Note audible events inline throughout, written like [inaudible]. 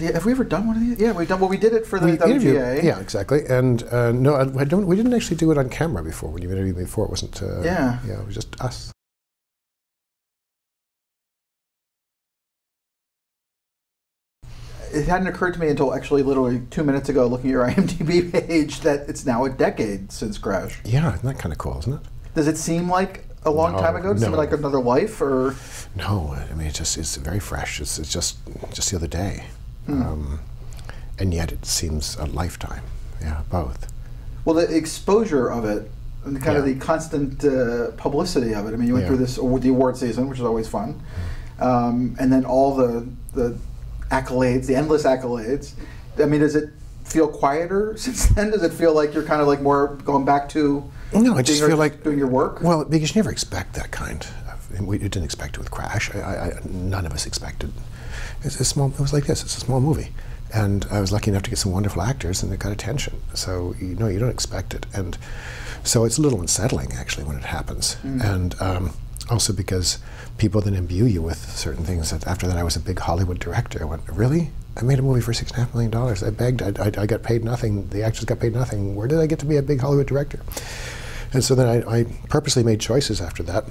Have we ever done one of these? Yeah, we've done. Well, we did it for the We WGA. Yeah, exactly. And uh, no, I, don't. We didn't actually do it on camera before. When you interviewed me before, it wasn't. Uh, Yeah. Yeah, it was just us. It hadn't occurred to me until actually literally two minutes ago, looking at your [laughs] IMDb page, that it's now a decade since Crash. Yeah, isn't that kind of cool, isn't it? Does it seem like a long No, time ago? Does it seem like another life, or No, I mean, it just it's very fresh. It's, it's just just the other day, Hmm. um, and yet it seems a lifetime. Yeah, both. well, the exposure of it and kind of the constant uh, publicity of it. I mean, you went Yeah. through this the award season, which is always fun, um, and then all the the accolades, the endless accolades. I mean, does it feel quieter [laughs] since then? Does it feel like you're kind of like more going back to? No, I just feel like doing your work. Well, because you never expect that kind. We didn't expect it with Crash. I, I, none of us expected. It's a small. It was like this. It's a small movie, and I was lucky enough to get some wonderful actors, and it got attention. So you know, you don't expect it, and so it's a little unsettling actually when it happens, and um, also because people then imbue you with certain things. That after that, I was a big Hollywood director. I went, really? I made a movie for six and a half million dollars. I begged. I, I, I got paid nothing. The actors got paid nothing. Where did I get to be a big Hollywood director? And so then I, I purposely made choices after that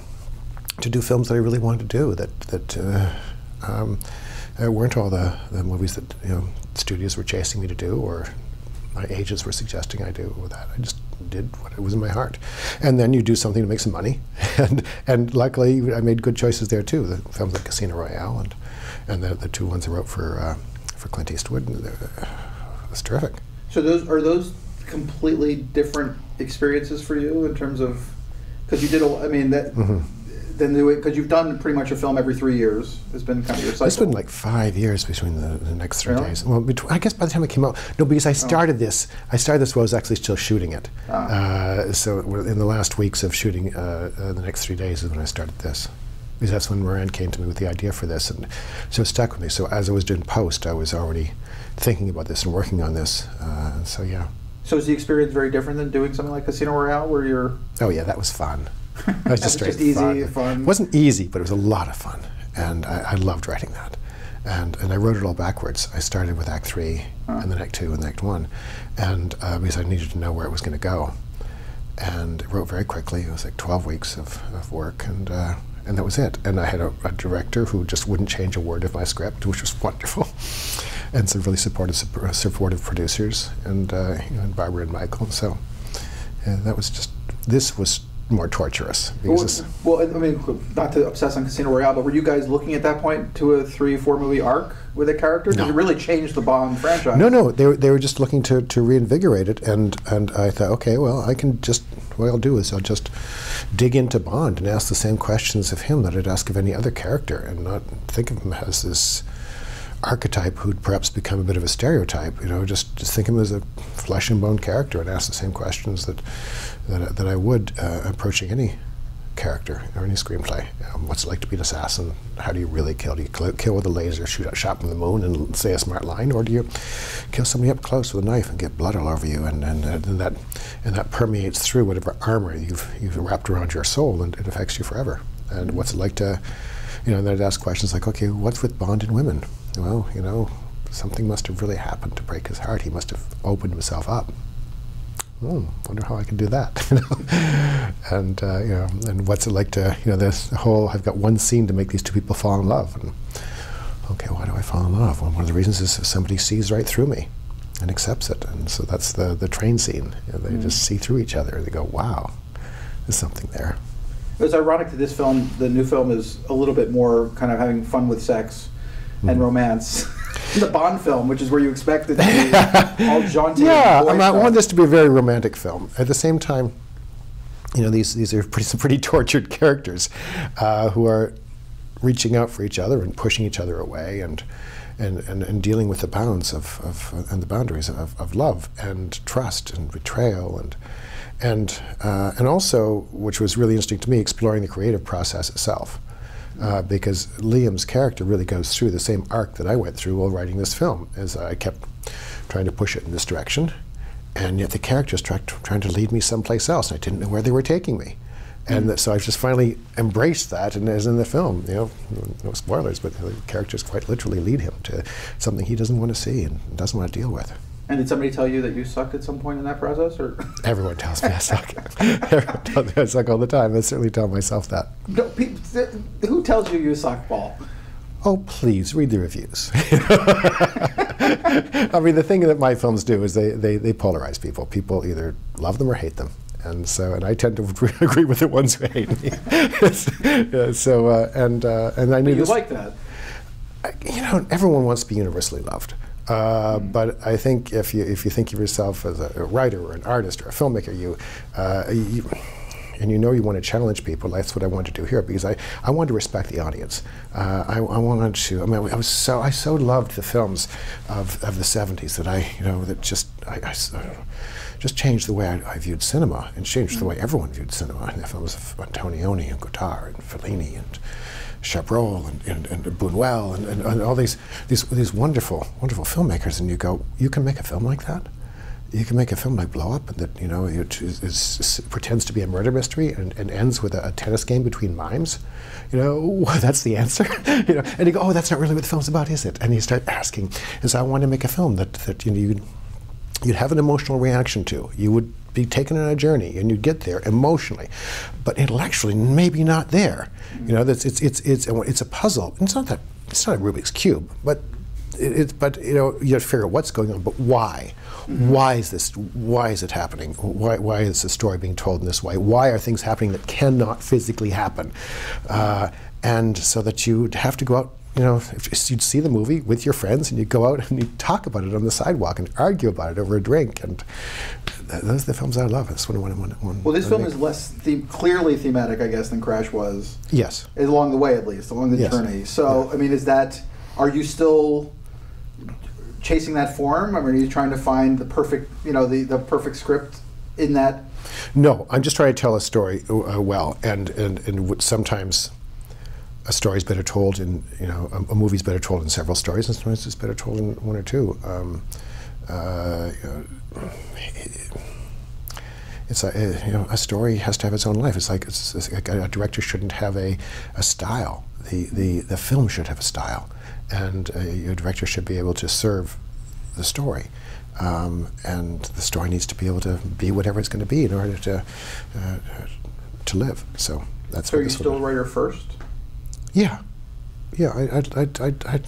to do films that I really wanted to do that that uh, um, uh, weren't all the, the movies that you know studios were chasing me to do or my agents were suggesting I do or that. I just did what it was in my heart. And then you do something to make some money. [laughs] and and luckily I made good choices there too. The films like Casino Royale and and the, the two ones I wrote for uh, for Clint Eastwood. And they're- terrific. So those are those completely different experiences for you in terms of because you did a, I mean that Mm-hmm. Then do it because you've done pretty much a film every three years It's been kind of your cycle. It's been like five years between the, the next three Really? days. Well, between, I guess by the time it came out, no, because I started this. I started this while I was actually still shooting it. Ah. Uh, so it in the last weeks of shooting, uh, uh, the next three days is when I started this. Because that's when Moran came to me with the idea for this, and so it stuck with me. So as I was doing post, I was already thinking about this and working on this. Uh, so yeah. so is the experience very different than doing something like Casino Royale where you're Oh yeah, that was fun. [laughs] That was just straight just easy, fun. fun. It wasn't easy, but it was a lot of fun, and I, I loved writing that. And and I wrote it all backwards. I started with Act Three, and then Act Two, and then Act One, and uh, because I needed to know where it was going to go, and wrote very quickly. It was like twelve weeks of, of work, and. Uh, and that was it. And I had a, a director who just wouldn't change a word of my script, which was [laughs] wonderful, and some really supportive, supportive producers, and, uh, you know, and Barbara and Michael. So uh, that was just. This was more torturous well, well, I mean, not to obsess on Casino Royale, but were you guys looking at that point to a three, four movie arc with a character? Did No. it really change the Bond franchise? No, no, they were, they were just looking to, to reinvigorate it, and, and I thought, okay, well, I can just, what I'll do is I'll just dig into Bond and ask the same questions of him that I'd ask of any other character, and not think of him as this archetype who'd perhaps become a bit of a stereotype. You know, just, just think of him as a flesh and bone character and ask the same questions that that, I- that I would uh, approaching any character or any screenplay. Um, what's it like to be an assassin? How do you really kill? Do you kill, kill with a laser, shoot a shot from the moon, and say a smart line, or do you kill somebody up close with a knife and get blood all over you, and and, uh, and that and that permeates through whatever armor you've you've wrapped around your soul, and it affects you forever. And what's it like to, you know, and then I'd ask questions like, okay, what's with Bond and women? Well, you know, something must have really happened to break his heart. He must have opened himself up hmm, wonder how I can do that. [laughs] you know? and uh, you know, and what's it like to you know this whole I've got one scene to make these two people fall in love. And okay, why do I fall in love? Well, one of the reasons is if somebody sees right through me and accepts it, and so that's the the train scene. You know, they just see through each other. They go, wow, there's something there. It was ironic that this film, the new film, is a little bit more kind of having fun with sex and Mm-hmm. romance. [laughs] the Bond film, which is where you expect it to be [laughs] all jaunty. Yeah, I, mean, I want this to be a very romantic film. At the same time, you know, these these are pretty, some [laughs] pretty tortured characters uh, who are reaching out for each other and pushing each other away and and, and, and dealing with the bounds of, of and the boundaries of, of love and trust and betrayal and and uh, and also, which was really interesting to me, exploring the creative process itself. Uh, because Liam's character really goes through the same arc that I went through while writing this film, as I kept trying to push it in this direction, and yet the characters tried trying to lead me someplace else, and I didn't know where they were taking me. And that, so I've just finally embraced that, and as in the film, you know, no spoilers, but the characters quite literally lead him to something he doesn't want to see and doesn't want to deal with. And did somebody tell you that you sucked at some point in that process, or? [laughs] Everyone tells me I suck. Everyone tells me I suck all the time. I certainly tell myself that. No, who tells you you suck, Paul? Oh, please read the reviews. [laughs] I mean, the thing that my films do is they, they, they polarize people. People either love them or hate them. And so, and I tend to [laughs] agree with the ones who hate me. yeah, so, uh, and uh, and I knew You this. like that? you know, everyone wants to be universally loved. Uh, But I think if you if you think of yourself as a writer or an artist or a filmmaker, you, uh, you and you know you want to challenge people. That's what I wanted to do here because I, I wanted to respect the audience. Uh, I, I wanted to. I mean, I was so I so loved the films of, of the '70s that I you know that just I just changed the way I, I viewed cinema and changed the way everyone viewed cinema. And the films of Antonioni and Godard and Fellini and Chabrol and, and, and Buñuel and, and, and all these, these these wonderful wonderful filmmakers, and you go, you can make a film like that. You can make a film like Blow Up, that you know it is, is, pretends to be a murder mystery and, and ends with a, a tennis game between mimes. You know, [laughs] that's the answer. [laughs] you know, and you go, oh, that's not really what the film's about, is it? And you start asking. And so I want to make a film that that you know you'd, you'd have an emotional reaction to. You would be taken on a journey, and you'd get there emotionally, but intellectually maybe not there. You know, that's it's it's it's it's a puzzle. It's not that it's not a Rubik's cube, but it, it's but you know you have to figure out what's going on, but why? Why is this? Why is it happening? Why, why is the story being told in this way? Why are things happening that cannot physically happen? Uh, and so that you'd have to go out. You know, if you'd see the movie with your friends, and you'd go out and you'd talk about it on the sidewalk and argue about it over a drink, and th- those are the films I love. That's what I want. want, want Well, this film make. is less clearly thematic, I guess, than Crash was. yes. along the way at least along the Yes. journey so i mean is that are you still chasing that form I mean, are you trying to find the perfect you know the, the perfect script in that No, I'm just trying to tell a story uh, well, and and and sometimes a story is better told in you know a, a movie's better told in several stories, and sometimes it's better told in one or two. Um, uh, you know, it's a, uh, you know a story has to have its own life. It's like, it's, it's like a, director shouldn't have a, a style. The, the the film should have a style, and uh, your director should be able to serve the story. Um, and the story needs to be able to be whatever it's going to be in order to uh, to live. So that's so are you still a writer first yeah, yeah. I, I, I, I, I,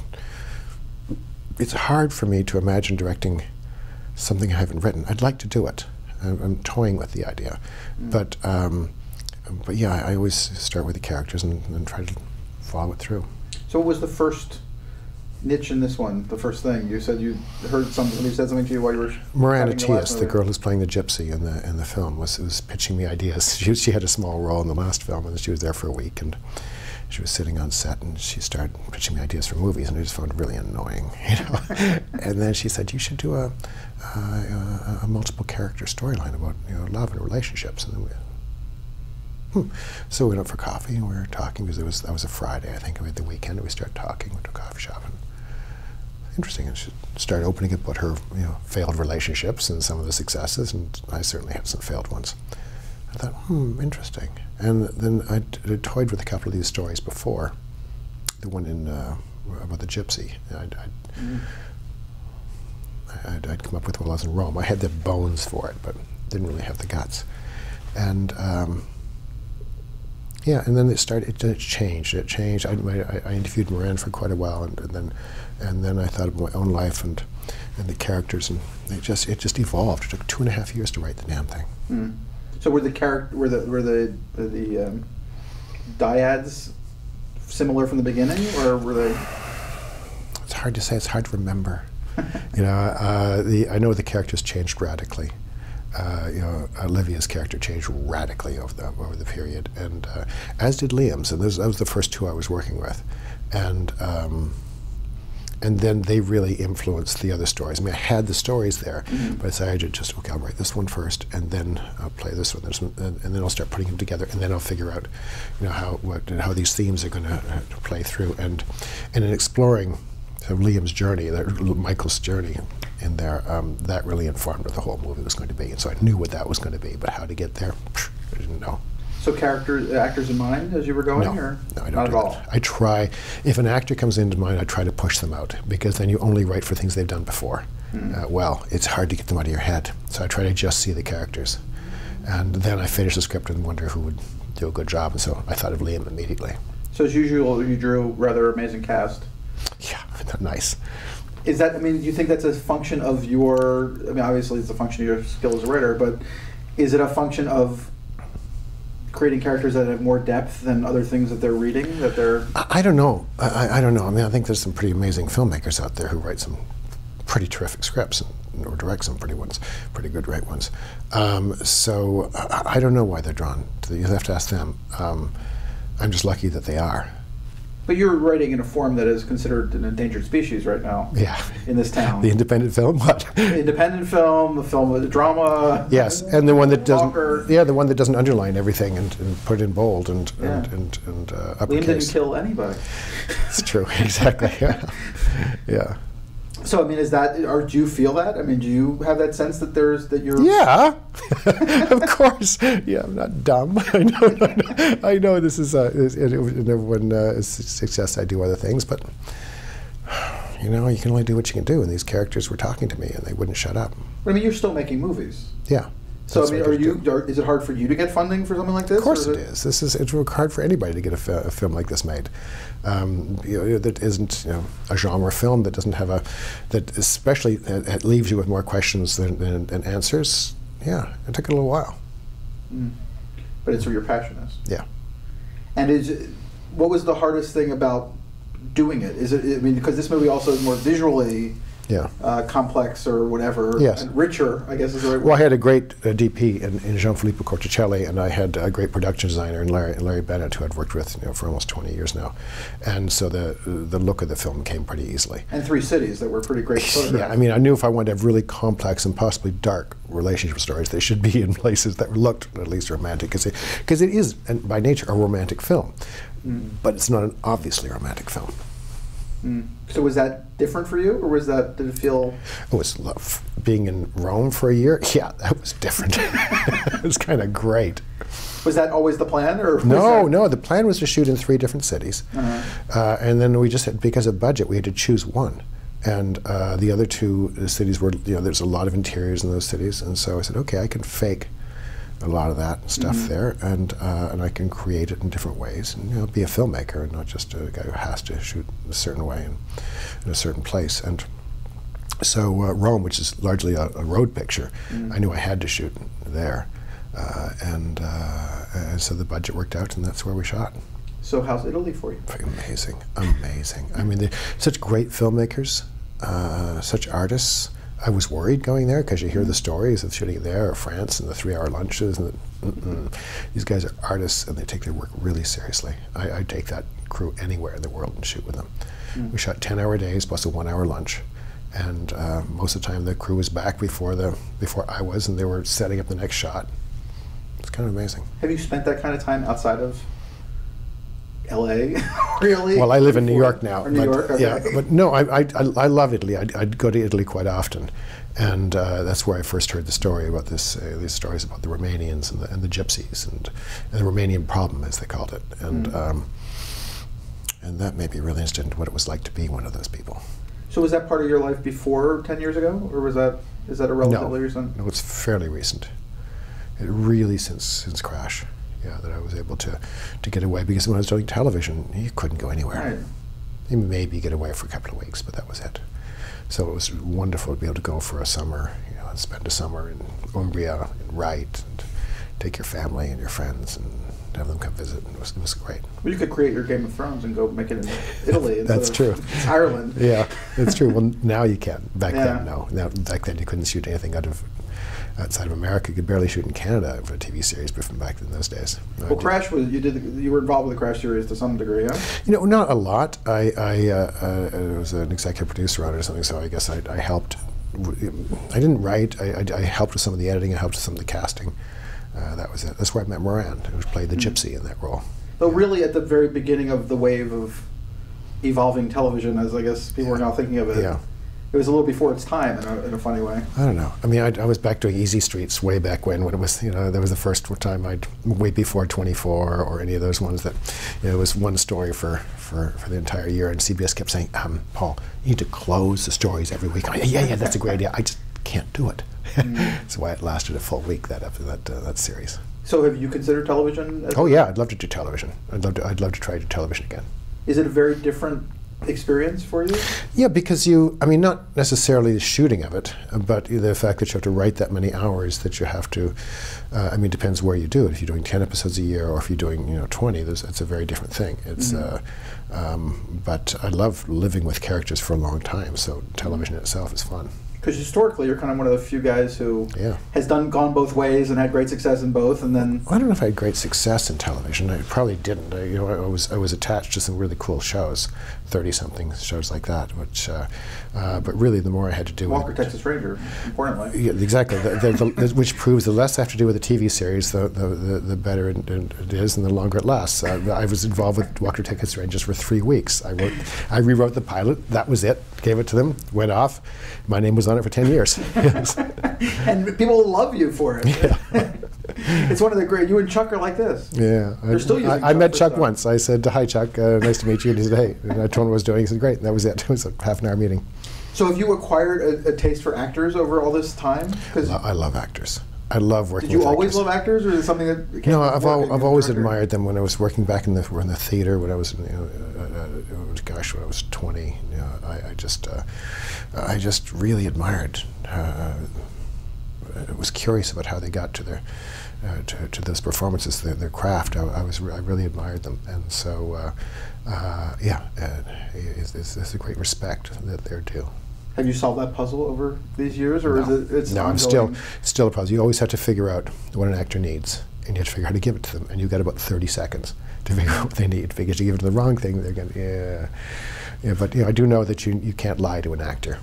it's hard for me to imagine directing something I haven't written. I'd like to do it. I'm, I'm toying with the idea, but um, but yeah, I, always start with the characters and, and try to follow it through. so what was the first niche in this one the first thing you said you heard something somebody said something to you while you were Moran Atias, the movie? girl who's playing the gypsy in the in the film, was was pitching me ideas. [laughs] She, she had a small role in the last film, and she was there for a week, and she was sitting on set, and she started pitching me ideas for movies, and I just found it really annoying, [laughs] you know. and then she said, "You should do a a, a, a multiple character storyline about you know love and relationships." And then we, Hmm. So we went out for coffee and we were talking because it was that was a Friday, I think. We had the weekend and we started talking. Went to a coffee shop and interesting. And she started opening up about her you know failed relationships and some of the successes, and I certainly had some failed ones. I thought, hmm, interesting. And then I toyed with a couple of these stories before. The one in uh, about the gypsy. I'd, I'd, Mm. I'd, I'd come up with while I was in Rome. I had the bones for it, but didn't really have the guts. And um, yeah, and then it started. It, changed. It changed. I, I, I interviewed Moran for quite a while, and, and then and then I thought of my own life and and the characters, and it just it just evolved. It took two and a half years to write the damn thing. Mm. So were the character were the were the the, the um, dyads similar from the beginning or were they It's hard to say. It's hard to remember. [laughs] you know, uh, the I know the characters changed radically. Uh, you know, Olivia's character changed radically over the over the period, and uh, as did Liam's. And those, that was the first two I was working with, and um, and then they really influenced the other stories. I mean, I had the stories there, but I decided to just okay, I'll write this one first, and then I'll play this one, this one, and, and then I'll start putting them together, and then I'll figure out, you know, how what how these themes are going to uh, play through, and and in exploring so Liam's journey, that Michael's journey in there, um, that really informed what the whole movie was going to be. And so I knew what that was going to be, but how to get there, I didn't know. So character actors in mind as you were going, No, or no, I don't not do at that. all? I try. If an actor comes into mind, I try to push them out because then you only write for things they've done before. Hmm. Uh, well, it's hard to get them out of your head, so I try to just see the characters, and then I finish the script and wonder who would do a good job. And so I thought of Liam immediately. So as usual, you drew rather amazing cast. Yeah, [laughs] nice. Is that? I mean, do you think that's a function of your? I mean, obviously it's a function of your skill as a writer, but is it a function of creating characters that have more depth than other things that they're reading? That they're I, I don't know. I, I- don't know. I mean, I think there's some pretty amazing filmmakers out there who write some pretty terrific scripts and, or direct some pretty ones, pretty good great ones. Um, so I, I don't know why they're drawn. To the, you have to ask them. Um, I'm just lucky that they are. But you're writing in a form that is considered an endangered species right now Yeah. in this town. The independent film, [laughs] what? Independent film, a film with a drama. yes, and the one that doesn't. Walker. Yeah, the one that doesn't underline everything and, and put it in bold and and Yeah. and, and uh, Liam didn't kill anybody. It's true. [laughs] Exactly. Yeah. [laughs] yeah. So I mean, is that or do you feel that? I mean, do you have that sense that there's that you're Yeah, [laughs] of course. Yeah, I'm not dumb. I [laughs] know. I know, I know this is uh, it, everyone uh, is suggests I do other things, but you know, you can only do what you can do. And these characters were talking to me, and they wouldn't shut up. But I mean, you're still making movies. Yeah. So I mean, are you? Are, is it hard for you to get funding for something like this? Of course or it is. This is it's hard for anybody to get a, fi- a film like this made. Um, you know, that isn't you know, a genre film that doesn't have a that especially uh, it leaves you with more questions than, than, than answers. Yeah, it took a little while. Mm. But it's where your passion is. Yeah. And is what was the hardest thing about doing it? Is it? I mean, because this movie also is more visually Yeah. uh, complex or whatever. Yes. And richer, I guess is the right Well, I had a great uh, DP in, in Jean-Philippe Corticelli, and I had a great production designer in Larry, Larry Bennett, who I'd worked with you know, for almost 20 years now. And so the the look of the film came pretty easily. And three cities that were pretty great. [laughs] Yeah, I mean, I knew if I wanted to have really complex and possibly dark relationship stories, they should be in places that looked at least romantic, because it is, and by nature, a romantic film. Mm. But it's not an obviously romantic film. Mm. So was that different for you, or was that? Did it feel? It was love. Being in Rome for a year, [laughs] yeah, that was different. [laughs] it was kind of great. Was that always the plan, or No, no. The plan was to shoot in three different cities, Uh-huh. uh, and then we just had, because of budget, we had to choose one, and uh, the other two cities were you know there's a lot of interiors in those cities, and so I said, okay, I can fake a lot of that stuff Mhm. there, and uh, and I can create it in different ways, and you know, be a filmmaker and not just a guy who has to shoot a certain way and in a certain place, and. So uh, Rome, which is largely a, a road picture, Mm. I knew I had to shoot there, uh, and, uh, and so the budget worked out, and that's where we shot. So how's Italy for you? Amazing, amazing. I mean, such great filmmakers, uh, such artists. I was worried going there because you hear the stories of shooting there or France and the three-hour lunches. And the, these guys are artists and they take their work really seriously. I, I'd take that crew anywhere in the world and shoot with them. Mm. We shot ten-hour days plus a one-hour lunch, and uh, most of the time the crew was back before the before I was, and they were setting up the next shot. It's kind of amazing. Have you spent that kind of time outside of L.A. [laughs] really? Well, I live in New York now. Or New but, York, okay. Yeah, but no, I, I, I I love Italy. I'd, I'd go to Italy quite often, and uh, that's where I first heard the story about this. Uh, these stories about the Romanians and the, and the Gypsies and, and the Romanian problem, as they called it, and Mm. um, and that made me really interested in what it was like to be one of those people. So was that part of your life before ten years ago, or was that is that a relatively no, recent? no, it's fairly recent. It really since since Crash, yeah, that I was able to to get away because when I was doing television, you couldn't go anywhere. Right. You maybe get away for a couple of weeks, but that was it. So it was wonderful to be able to go for a summer, you know, and spend a summer in Umbria and write and take your family and your friends and have them come visit. And it was, it was great. Well, you could create your Game of Thrones and go make it in [laughs] Italy. That's true. Ireland. Yeah, it's true. Well, now you can. Back Yeah. then, no. Now, back then, you couldn't shoot anything out of outside of America. You could barely shoot in Canada for a TV series, but from back in those days. No, Well, Crash was you did you were involved with the Crash series to some degree, yeah? You know, not a lot. I, I, uh, uh, I was an executive producer on it or something, so I guess I, I helped. I didn't write. I, I, I helped with some of the editing. I helped with some of the casting. Uh, that was it. That's where I met Moran, who played the Mm. gypsy in that role. But really, at the very beginning of the wave of evolving television, as I guess people are now thinking of it, Yeah. It was a little before its time in a, in a funny way. I don't know. I mean, I, I was back doing EZ Streets way back when, when it was, you know, that was the first time I'd, way before 24 or any of those ones that, you know, it was one story for, for, for the entire year. And CBS kept saying, um, Paul, you need to close the stories every week. Yeah, yeah, that's a great idea. I just can't do it. Mm. [laughs] that's why it lasted a full week, that, that, uh, that series. So have you considered television? oh, yeah, I'd love to do television. I'd love to, I'd love to try to do television again. Is it a very different experience for you? Yeah, because you, I mean, not necessarily the shooting of it, but the fact that you have to write that many hours that you have to, uh, I mean, it depends where you do it. If you're doing 10 episodes a year or if you're doing, you know, 20, it's a very different thing. It's, mm-hmm. uh, um, but I love living with characters for a long time, so television itself is fun because historically you're kind of one of the few guys who yeah. has done gone both ways and had great success in both, and then well, I don't know if I had great success in television. I probably didn't. I, you know, I was I was attached to some really cool shows, thirty something shows like that. Which, uh, uh, but really, the more I had to do Walker with Texas Ranger, importantly, yeah, exactly. The, the, the, which proves the less I have to do with a TV series, the the, the, better it, it is, and the longer it lasts. Uh, I was involved with Walker Texas Rangers for three weeks. I wrote, I rewrote the pilot. That was it. Gave it to them. Went off. My name was on it for ten years. [laughs] and people love you for it. Yeah. [laughs] it's one of the great. You and Chuck are like this. Yeah, they're still using. I, I met Chuck once. I said, "Hi, Chuck. Uh, nice to meet you." And he said, "Hey." And I told him what I was doing. He said, "Great." And that was it. [laughs] It was a half an hour meeting. So, have you acquired a, a taste for actors over all this time? Because I love actors. I love working. Did you always actors. love actors, or is it something that? No, I've, al I've always admired them. When I was working back in the in the theater, when I was, you know, uh, uh, gosh, when I was twenty, you know, I, I just, uh, I just really admired. Uh, was curious about how they got to their uh, to, to those performances, their, their craft. I, I was I really admired them, and so uh, uh, yeah, it's, it's, it's, a great respect that they're due. Have you solved that puzzle over these years, or no. is it? It's no, ongoing? I'm still still a puzzle. You always have to figure out what an actor needs, and you have to figure out how to give it to them, and you've got about 30 seconds to [laughs] figure out what they need. Because you give it to the wrong thing, they're going, yeah, yeah. But you know, I do know that you you can't lie to an actor.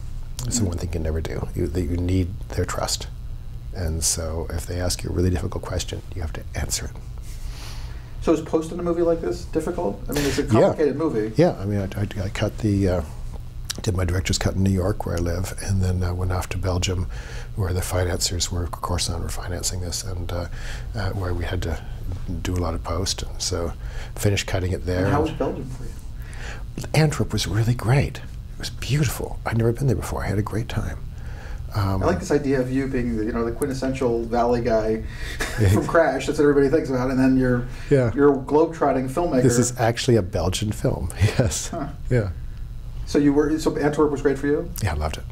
It's mm -hmm. the one thing you can never do. You, that you need their trust. And so if they ask you a really difficult question, you have to answer it. So is posting a movie like this difficult? I mean, it's a complicated yeah. movie. Yeah, I mean, I, I, I cut the, uh, did my director's cut in New York where I live, and then uh, went off to Belgium where the financiers were, Corsan were financing this, and uh, uh, where we had to do a lot of post. And so finished cutting it there. And how was Belgium for you? Antwerp was really great. It was beautiful. I'd never been there before. I had a great time. Um, I like this idea of you being the, you know the quintessential Valley guy [laughs] from [laughs] Crash. That's what everybody thinks about, and then you're yeah. you're a globetrotting filmmaker. This is actually a Belgian film. [laughs] Yes. Huh. Yeah. So you were so Antwerp was great for you. Yeah, I loved it.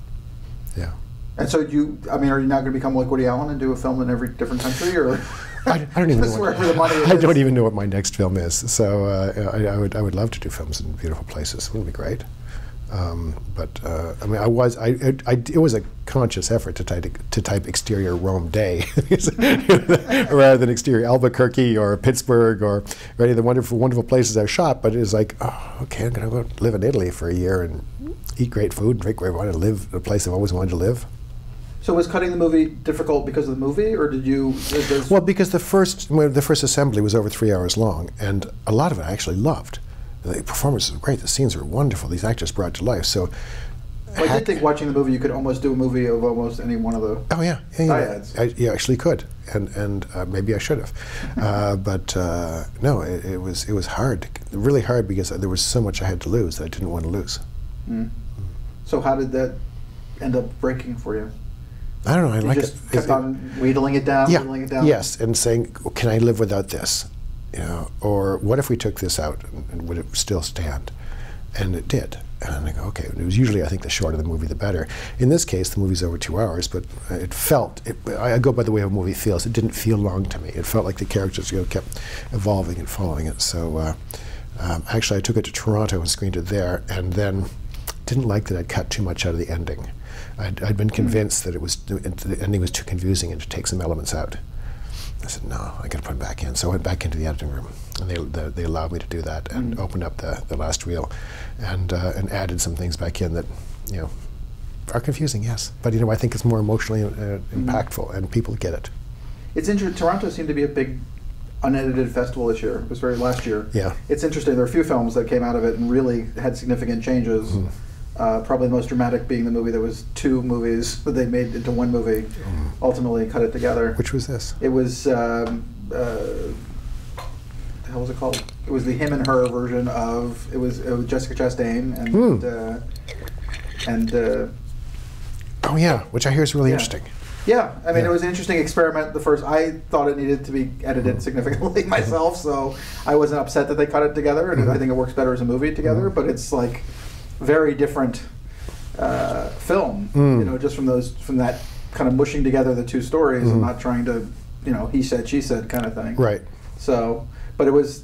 Yeah. And so you, I mean, are you now going to become like Woody Allen and do a film in every different country, or? I, I, don't even know what, I don't even know what my next film is. So uh, I, I, would I would love to do films in beautiful places. It would be great. Um, but uh, I mean, I was I, it, I, it was a conscious effort to type to type exterior Rome Day [laughs] rather than exterior Albuquerque or Pittsburgh or, or any of the wonderful wonderful places I've shot. But it's like, oh, okay, I'm going to go live in Italy for a year and eat great food, and drink great wine, and live in a place I've always wanted to live. So was cutting the movie difficult because of the movie, or did you? Well, because the first the first assembly was over three hours long, and a lot of it I actually loved the performances were great. The scenes were wonderful. These actors brought to life. So. Well, I did think watching the movie, you could almost do a movie of almost any one of the. Oh yeah, yeah, yeah. I, you actually could, and and uh, maybe I should have, uh, [laughs] but uh, no, it, it, was it was hard, really hard because there was so much I had to lose that I didn't want to lose. Mm. So how did that end up breaking for you? I don't know. I you like just it. Kept it, on wheedling it down, yeah, wheedling it down. Yes, and saying, "Can I live without this?" You know, or what if we took this out and would it still stand? And it did. And I go, okay. it was usually, I think, the shorter the movie, the better. In this case, the movie's over two hours, but it felt. It, I go by the way a movie feels. It didn't feel long to me. It felt like the characters you know, kept evolving and following it. So, uh, um, actually, I took it to Toronto and screened it there, and then didn't like that I'd cut too much out of the ending. I'd, I'd been hmm. convinced that it was the ending was too confusing and to take some elements out. I said, no, I got to put it back in. So I went back into the editing room, and they, they, they allowed me to do that and mm. opened up the, the last reel and, uh, and added some things back in that, you know, are confusing, yes. But, you know, I think it's more emotionally uh, mm. impactful, and people get it. It's interesting. Toronto seemed to be a big unedited festival this year. It was very last year. Yeah. It's interesting. There are a few films that came out of it and really had significant changes. Mm. Uh, probably the most dramatic being the movie that was two movies that they made into one movie. Ultimately, cut it together. Which was this? It was. Um, uh, the hell was it called? It was the him and her version of. It was, it was Jessica Chastain and Hmm. uh, and. Uh, Oh yeah, which I hear is really Yeah. interesting. Yeah, I mean, Yeah. it was an interesting experiment. The first, I thought it needed to be edited significantly [laughs] myself, so I wasn't upset that they cut it together, and I Mhm. think it works better as a movie together. Mhm. But it's like very different uh, film, Mm. you know, just from those from that kind of mushing together the two stories and Mhm. not trying to, you know, he said she said kind of thing. Right. So, but it was.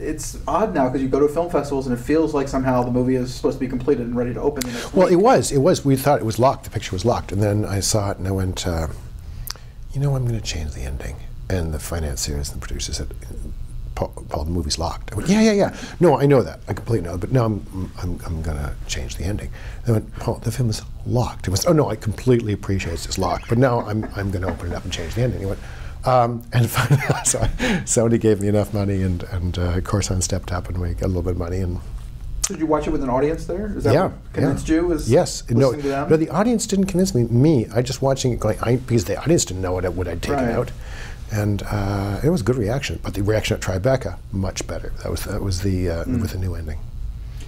It's odd now because you go to film festivals and it feels like somehow the movie is supposed to be completed and ready to open the next Well, week. it was. It was. We thought it was locked. The picture was locked, and then I saw it, and I went, uh, you know, I'm going to change the ending. And the financiers and the producers said, Paul, Paul, the movie's locked. I went, yeah, yeah, yeah. No, I know that. I completely know. But now I'm, I'm, I'm going to change the ending. They went, Paul, the film is locked. It was, oh no, I completely appreciate it's locked. But now I'm, I'm going to open it up and change the ending. He went, um, and finally, [laughs] so Sony gave me enough money, and, and uh, Corsan stepped up, and we got a little bit of money, and Did you watch it with an audience there? Is that yeah, what convinced yeah. you? Was yes, no, no. The audience didn't convince me. Me, I just watching it going. I, because the audience didn't know what, I- what I'd taken Right. out, and uh, it was a good reaction. But the reaction at Tribeca much better. That was that was the uh, Mm. with the new ending.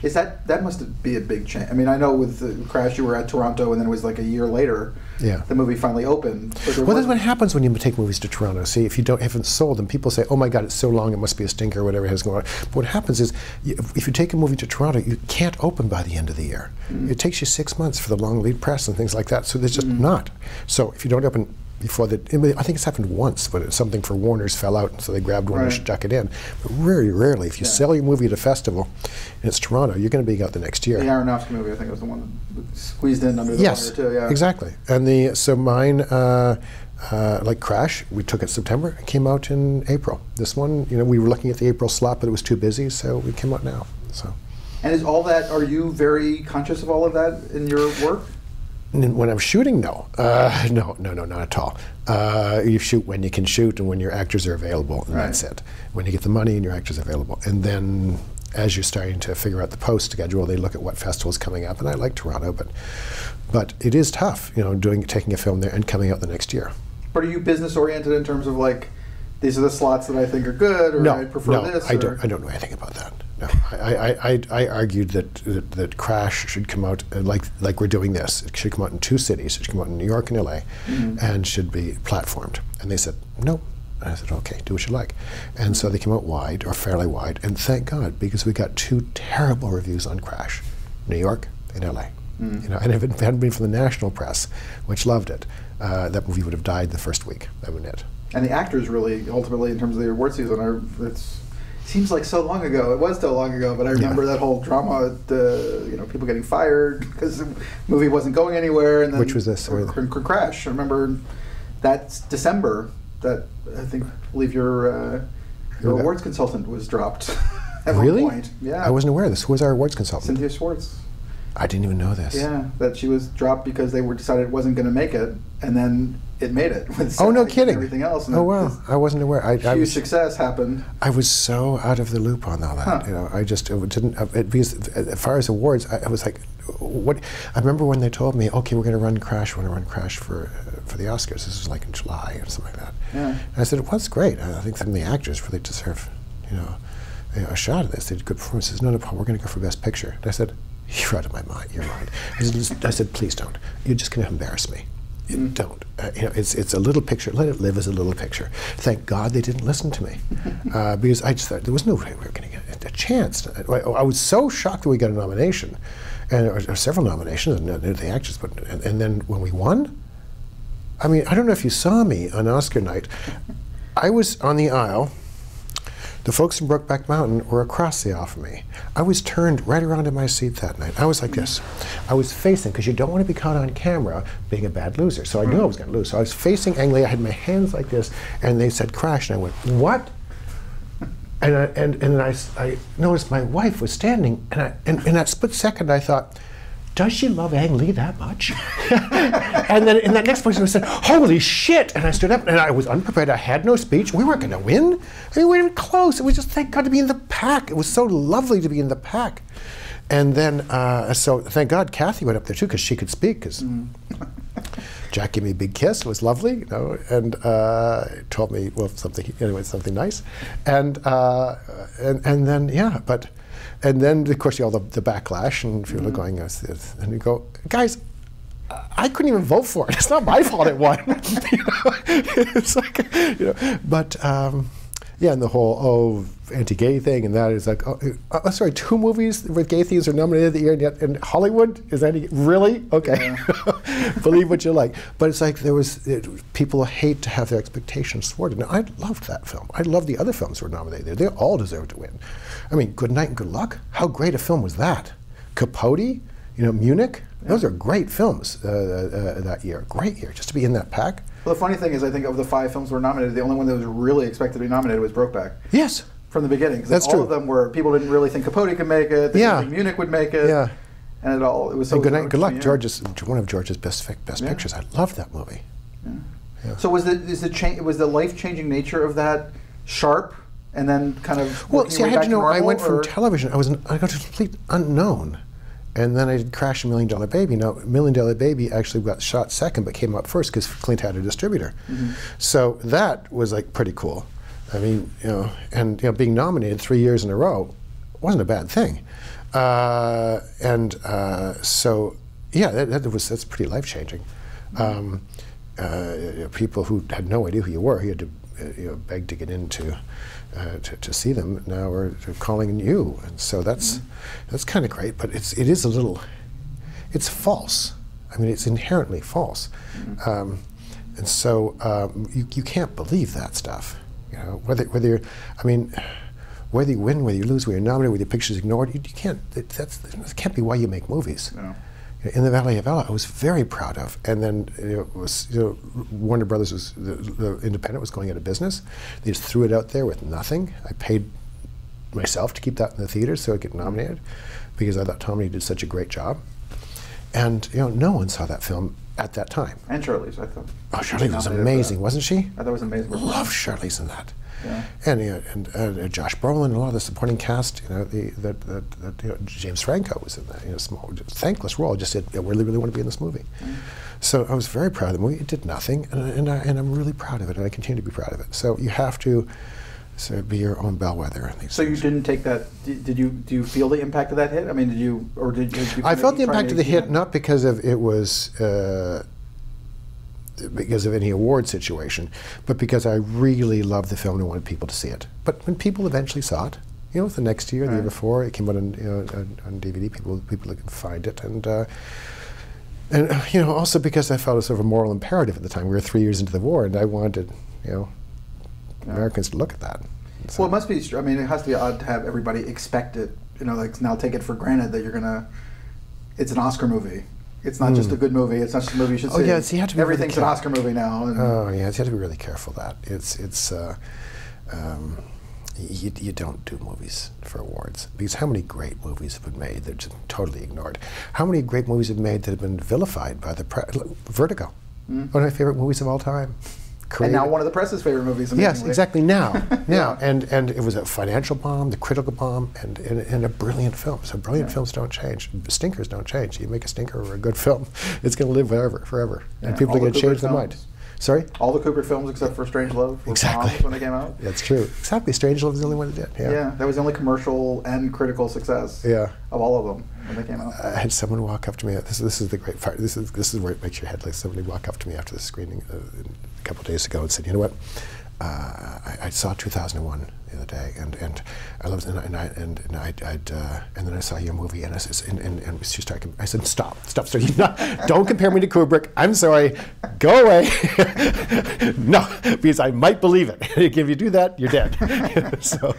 Is that that must be a big change? I mean, I know with the Crash, you were at Toronto, and then it was like a year later. Yeah. The movie finally opened. Well, that's what happens when you take movies to Toronto. See, if you don't haven't sold them, people say, "Oh my God, it's so long; it must be a stinker," or whatever has going on. But what happens is, if you take a movie to Toronto, you can't open by the end of the year. Mm. It takes you six months for the long lead press and things like that. So there's just Mm-hmm. not. So if you don't open before the, I think it's happened once, but something for Warner's fell out, and so they grabbed Warner, Right. stuck it in. But very rarely, if you Yeah. sell your movie at a festival, and it's Toronto, you're going to be out the next year. the Aronofsky movie, I think, was the one that squeezed in under the Yes, wire too. Yeah, exactly. And the so mine, uh, uh, like Crash, we took it September. It came out in April. This one, you know, we were looking at the April slot, but it was too busy, so we came out now. So And is all that? Are you very conscious of all of that in your work? When I'm shooting, no, uh, [laughs] no, no, no, not at all. Uh, you shoot when you can shoot and when your actors are available, and Right. that's it. When you get the money and your actors are available, and then as you're starting to figure out the post schedule, they look at what festivals coming up, and I like Toronto, but but it is tough, you know, doing taking a film there and coming out the next year. But are you business oriented in terms of like, these are the slots that I think are good, or no, I prefer no, this? I or- don't. I don't know anything about that. No, I, I, I, I argued that, that that Crash should come out uh, like like we're doing this. It should come out in two cities. It should come out in New York and L.A. Mm-hmm. and should be platformed. And they said no. And I said okay, do what you like. And so they came out wide or fairly wide. And thank God because we got two terrible reviews on Crash, New York and L.A. Mm. You know, and if it hadn't been from the national press, which loved it, uh, that movie would have died the first week. That would it. And the actors really, ultimately, in terms of the award season, are it's seems like so long ago. It was so long ago, but I remember that whole drama. The you know people getting fired because the movie wasn't going anywhere. And then Which was this? or, Cr- Cr- Crash. I remember that's December. That I think believe your uh, your awards consultant was dropped. [laughs] at really? One point. Yeah. I wasn't aware of this. Who was our awards consultant? Cynthia Swartz. I didn't even know this. Yeah, that she was dropped because they were decided it wasn't going to make it, and then it made it [laughs] with Oh no, kidding! everything else. and Oh wow, I wasn't aware. I, I Huge was, success happened. I was so out of the loop on all that. Huh. You know, I just it didn't. uh, It, because as far as awards, I, I was like, what? I remember when they told me, okay, we're going to run Crash. We're going to run Crash for uh, for the Oscars. This was like in July or something like that. Yeah. And I said, well, that's great. I think some of the actors really deserve, you know, you know, a shot at this. They did good performances. No, no problem. We're going to go for Best Picture. And I said, you're out of my mind. Your mind. I said, I said, please don't. You're just going to embarrass me. You Mm. Don't. Uh, you know, it's it's a little picture. Let it live as a little picture. Thank God they didn't listen to me, [laughs] uh, because I just thought there was no way we were going to get a chance. I, I was so shocked that we got a nomination, and or, or several nominations, and the actors. But and, and then when we won, I mean, I don't know if you saw me on Oscar night. I was on the aisle. The folks from Brokeback Mountain were across the from me. I was turned right around in my seat that night. I was like this. I was facing, because you don't want to be caught on camera being a bad loser. So I knew I was going to lose. So I was facing Ang Lee. I had my hands like this, and they said crash, and I went, what? And, I, and, and I, I noticed my wife was standing, and, I, and in that split second, I thought, does she love Ang Lee that much? [laughs] and then in that next person I said, holy shit! And I stood up, and I was unprepared. I had no speech. We weren't going to win. I mean, we weren't even close. It was just, thank God, to be in the pack. It was so lovely to be in the pack. And then, uh, so thank God Cathy went up there too because she could speak. Because Jack gave me a big kiss. It was lovely, you know, and uh, told me well something anyway something nice, and uh, and and then yeah, but and then of course you all the, the backlash and people are going and you go guys. I couldn't even vote for it. [laughs] It's not my fault it won. [laughs] you know? [laughs] It's like, you know, but um, yeah, and the whole oh anti-gay thing and that is like oh, uh, uh, sorry, two movies with gay themes are nominated the year and yet in Hollywood is any really okay? Yeah. Believe what you like, but it's like there was it, people hate to have their expectations thwarted. Now I loved that film. I loved the other films that were nominated. They all deserved to win. I mean, Good Night and Good Luck. How great a film was that? Capote, you know, Munich. Those are great films uh, uh, that year. Great year just to be in that pack. Well, the funny thing is, I think of the five films that were nominated, the only one that was really expected to be nominated was Brokeback. Yes. From the beginning. That's all true. of them were, people didn't really think Capote could make it. They Yeah. didn't think Munich would make it. Yeah. And it all, it was so And good night, good luck. yeah. George's one of George's best best Yeah. pictures. I love that movie. Yeah. So was the, is the cha- was the life-changing nature of that sharp and then kind of Well, see, I had to know. I went from television. I was an, I got a complete unknown, and then I did Crash and Million Dollar Baby. Now, Million Dollar Baby actually got shot second, but came up first because Clint had a distributor. Mm-hmm. So that was like pretty cool. I mean, you know, and you know, being nominated three years in a row wasn't a bad thing. Uh, and uh, so, yeah, that, that was that's pretty life changing. Um, uh, people who had no idea who you were, you had to uh, you know, beg to get into uh, to, to see them. Now are calling you, and so that's that's kind of great. But it's it is a little, it's false. I mean, it's inherently false, um, and so um, you you can't believe that stuff. You know, whether whether you're, I mean. Whether you win, whether you lose, whether you're nominated, whether your picture's ignored, you, you can't. That's that can't be why you make movies No. In the Valley of Ella, I was very proud of. And then it was you know, Warner Brothers was the, the independent was going out of business. They just threw it out there with nothing. I paid myself to keep that in the theater so it get nominated because I thought Tommy did such a great job. And you know, no one saw that film at that time. And Charlize, I thought. Oh, Charlize was amazing, wasn't she? I thought it was amazing. Love Charlize in that. Yeah. And, you know, and uh, Josh Brolin and a lot of the supporting cast, you know, the, that, that, that you know, James Franco was in that, you know, small, thankless role. Just said, I really, really want to be in this movie. So I was very proud of the movie. It did nothing, and, and, I, and I'm really proud of it, and I continue to be proud of it. So you have to so be your own bellwether in these So you didn't take that? Did, did you do you feel the impact of that hit? I mean, did you or did, did you? I felt the impact of the hit not because of it was uh, because of any award situation, but because I really loved the film and wanted people to see it. But when people eventually saw it, you know, the next year, the year before, it came out on, you know, on, on DVD. People people could find it, and uh, and you know, also because I felt a sort of a moral imperative at the time. We were three years into the war, and I wanted, you know, Yeah. Americans to look at that. So- Well, it must be. I mean, it has to be odd to have everybody expect it. You know, like now take it for granted that you're gonna. It's an Oscar movie. It's not just a good movie. It's not just a movie you should Hmm. Oh, see. yeah, so you have to be really Everything's an. Oscar movie now. Oh yeah, you have to be really careful. That it's it's uh, um, you, you don't do movies for awards because how many great movies have been made that are just totally ignored? How many great movies have been made that have been vilified by the press? Vertigo, one of my favorite movies of all time. And now one of the press's favorite movies. Yes, exactly. Now, [laughs] now, Yeah. and and it was a financial bomb, the critical bomb, and, and, and a brilliant film. So brilliant films don't change. Stinkers don't change. You make a stinker or a good film, [laughs] it's going to live forever, forever, and people all are going to change their mind. Sorry. All the Kubrick films except for Strangelove. were Exactly. bombs when they came out. That's true. Exactly. Strangelove is the only one that did. Yeah. Yeah. that was the only commercial and critical success. Yeah. Of all of them when they came out. I had someone walk up to me. This, this is the great part. This is this is where it makes your head like somebody walk up to me after the screening uh, a couple days ago and said, "You know what? Uh, I, I saw 2001 the day, and, and I loved and I, and I, and, and, I'd, I'd, uh, and then I saw your movie, and I said, and, and, and she started. I said, "Stop, stop! You not, don't compare me to Kubrick. I'm sorry. Go away. [laughs] no, because I might believe it. [laughs] if you do that, you're dead." [laughs] so.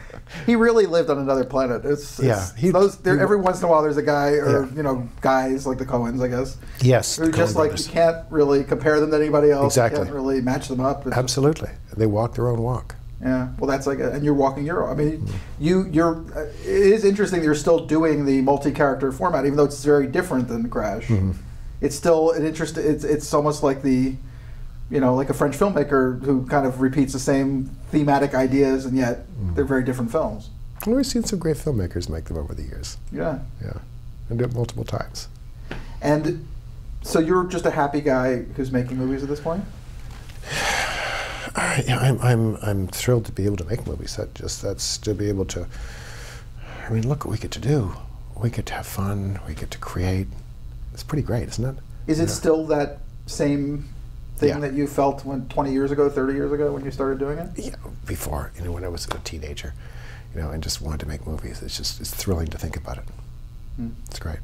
He really lived on another planet. It's, it's Yeah, he- those, there, he- every once in a while, there's a guy, or Yeah. you know, guys like the Coens, I guess, Yes, who just like brothers. you can't really compare them to anybody else. Exactly. You can't really match them up. It's- Absolutely. They walk their own walk. Yeah. Well, that's like, a, and you're walking your. I mean, you you're. Uh, it is interesting. that You're still doing the multi-character format, even though it's very different than Crash. Mm-hmm. It's still an interest. It's it's almost like the, you know, like a French filmmaker who kind of repeats the same thematic ideas, and yet Mm-hmm. they're very different films. And we've seen some great filmmakers make them over the years. Yeah. Yeah. and do it multiple times. And so you're just a happy guy who's making movies at this point? [sighs] I, yeah, I'm, I'm, I'm thrilled to be able to make movies. That just that's to be able to. I mean, look what we get to do. We get to have fun. We get to create. It's pretty great, isn't it? Is it still that same thing Yeah. that you felt when 20 years ago, 30 years ago when you started doing it? Yeah, before you know when I was a teenager, you know, and just wanted to make movies. It's just it's thrilling to think about it. Hmm. It's great.